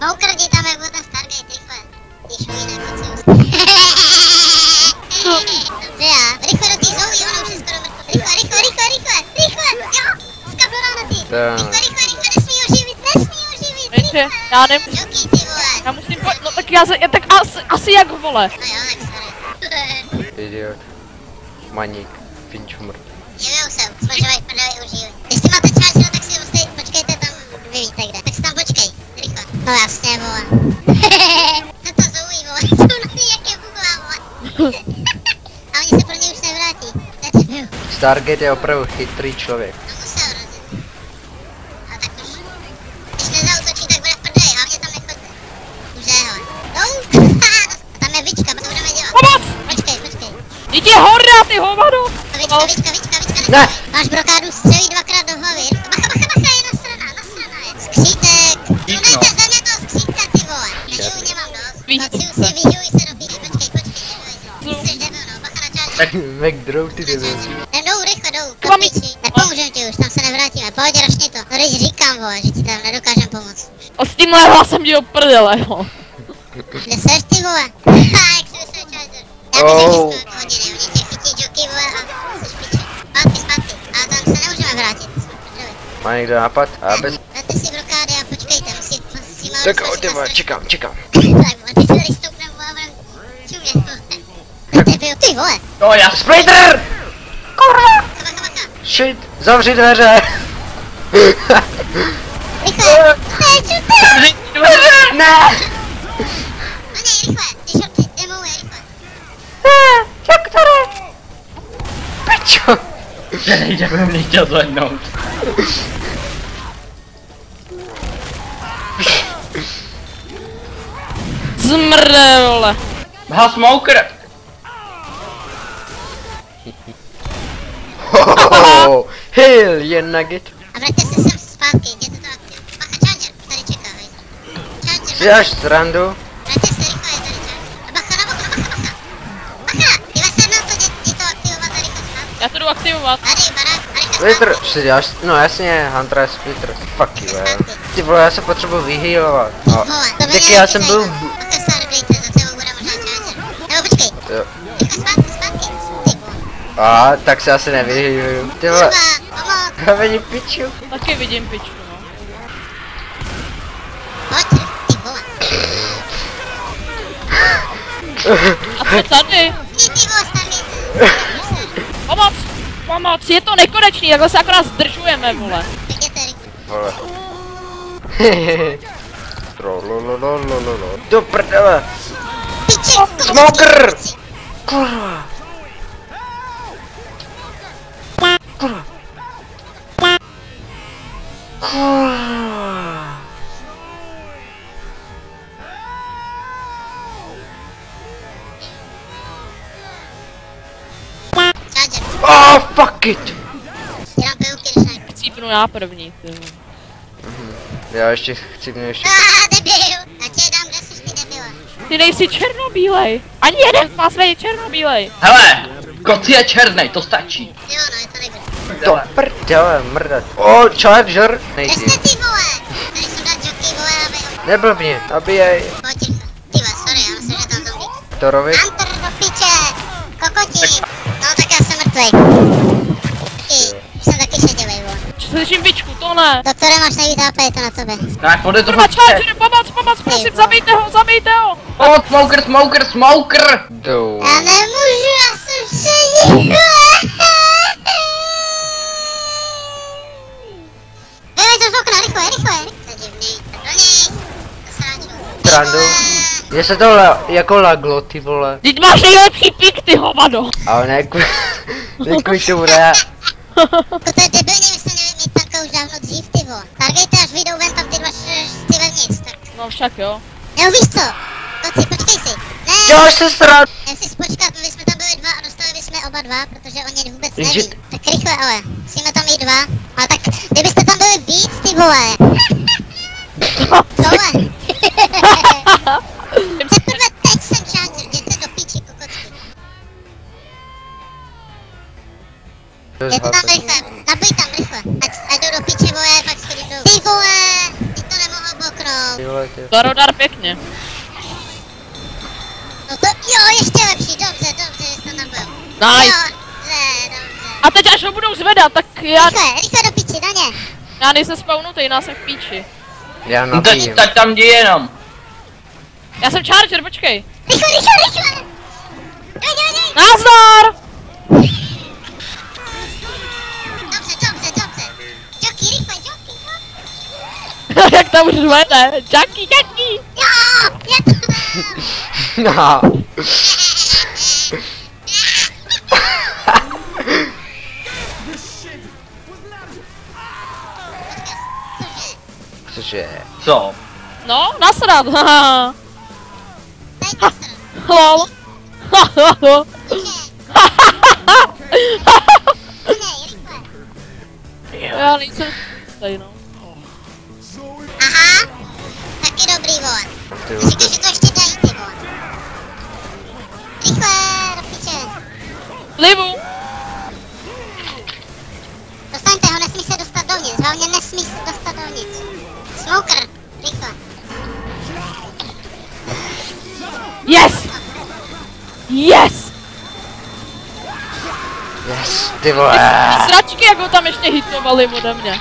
Ti tam jako ten Stargate, rychle. Šují nebo co Dobře já. Rychle do té zouvy, ona už je skoro mrtvá. Rychle, rychle, rychle, rychle, rychle, jo. Skabloná na ty. Tak. Rychle, rychle, rychle, nesmí ho živit, nesmí ho živit, Jenže rychle. já nemůžu, Joky, ty vole. já musím po, no tak já, se, já tak asi, asi jak vole. No jo, tak sorry. Idiot. Maník. Pinčumr. Živou to vole, jsou na ty jaké bubla, vole. A oni se pro ně už nevrátí. Stargate je opravdu chytrý člověk. No musel rozjet. A tak už. Když nezautočí, tak bude v prdeli, hlavně tam nechoďte. Už je, hele. No, a tam je vička, co budeme dělat? Pomoc! Počkej, počkej. Vždyť je horda, ty hovado! Vička, vička, vička, vička, Ne. Máš brokádu, střelí dvakrát do hlavy. Čáži. Tak McDrow ty debil. Dolů, rychle dolů, do Mami. píči. Nepomůžem ti už, tam se nevrátíme. Pohodě, rašni to. No když říkám, vole, že ti tam nedokážem pomoct. A s tímhle hlasem jdi do prdele, jo. Kde seš ty vole? Ha, jak se vysvěl charger. Já bych Oh. řekl hodiny, oni tě chytí joky, vole, a jsi v piči. Zpátky, zpátky. A tam se nemůžeme vrátit. Má někdo nápad? A bez... Vete si brokády Tak složit ty na vole, straně. čekám, čekám. Tak vole, ty se tady stoupnem, vole, budem čumět, vole. Ty byl, ty vole. No já Splitter! Bacha, bacha. Shit, zavři dveře! Rychle. Ne, čupe. ne! No ne, rychle. Když ho ty demoluje, rychle. Doktore! Pičo! Že nejde, budem mě chtěl zvednout. Zmrde, vole. Aha, smoker! Hill je nugget. A vraťte se sem zpátky, jděte to aktiv. Bacha, charger, tady čeká, hej. Charger, dáš srandu? vraťte se rychle, je tady charger. A bacha, na bok, na bacha, bacha. Bacha, ty vás na to, jdi, to aktivovat a rychle zpátky. Já to jdu aktivovat. Tady, barák, a rychle Splitter, si dáš, no jasně, Hunter je Splitter. Fuck you, eh. Ty vole, já se potřebuji tak mě já jsem byl... za tebou bude možná. Nebo počkej, Jo. zpátky, zpátky. Ty. A, tak se asi nevyhýluju. Ty vole, pomoc, kamení piču. Taky vidím pičku, no. pojď, ty vole. A co tady? Ty, vole. Pomoc! Pomoc! Je to nekonečný, takhle se akorát zdržujeme, vole. Běžte, rychle. Vole. Trololololololo. Do prdele. Smoker! Kurva. Kurva. Kurva. Oh, fuck it. ne. Chcípnu já první, ty vole. Já ještě chci mě ještě... Ah, debil! Já tě dám, kde jsi ty debile? Ty nejsi černobílej. Ani jeden z vás není černobílej. Hele, kot je černý, to stačí. Jo, no, je to nejde. Do prdele, mrdat. Oh, charger. Kde Nejdi. jste ty vole? Tady jsou dát joky, vole, aby ho... Neblbni, abijej. Pojď rychle. Ty vole, sorry, já myslím, že tam zombie. Torovi. Hunter do piče! Kokoti! No, tak já jsem mrtvej. Ty, už jsem taky šedělej, Slyším bičku, to ne. Doktore, máš nejvíc HP, je to na tobě. Tak pojde to Kurva, charger, pomoc, pomoc, prosím, zabijte ho, zabijte ho. Pomoc, smoker, smoker, smoker! Jdou. Já nemůžu, já jsem šedý. Vylej to z okna, rychle, rychle. Do. Do Srandu. Mně se to la, jako laglo, ty vole. Teď máš nejlepší pik, ty hovado. Ale ne, kvůli, ne kvůli tomu, ne. To jsme tanka už dávno dřív, ty vole. Targejte, až vyjdou ven tam ty dva šty vevnitř, tak. No však jo. Jo, víš co? Koci, počkej si. Ne, Děláš se sran. já si spočkat, my jsme tam byli dva a dostali bychom oba dva, protože oni vůbec neví. Tak rychle, ale. Musíme tam jít dva. Ale tak, kdybyste tam byli víc, ty vole. Tohle. Teprve teď jsem charger, jděte do piči, kokocky. Je to tam rychle, nabij tam rychle. Ať, ať jdou do piče, vole, pak schodím dolů. Ty vole, ty to nemohl bloknout. Ty vole, vole, ty. Barodar pěkně. No to, jo, ještě lepší, dobře, dobře, že tam byl. Nice. Jo, dobře, dobře. A teď až ho budou zvedat, tak já, Rychle, rychle do piči, na ně. já nejsem spawnutý, já jsem v píči. Já No teď, nabíjím. tak tam jdi jenom. Já jsem charger, počkej. Rychle, rychle, rychle. Tam řve, ne? Jackie, Jackie! Jo, je to. No. Cože? Co? No, nasrat, haha. Lol. Já nejsem tady, no. Dobrý, vole. Ty vole, říkej, že to ještě dají, ty vole. Rychle, do piče. Livu! Dostaňte ho, nesmí se dostat dovnitř, hlavně nesmí se dostat dovnitř. Smoker, rychle. Yes! Yes! yes, ty vole. Sračky, jak ho tam ještě hitovali ode mě.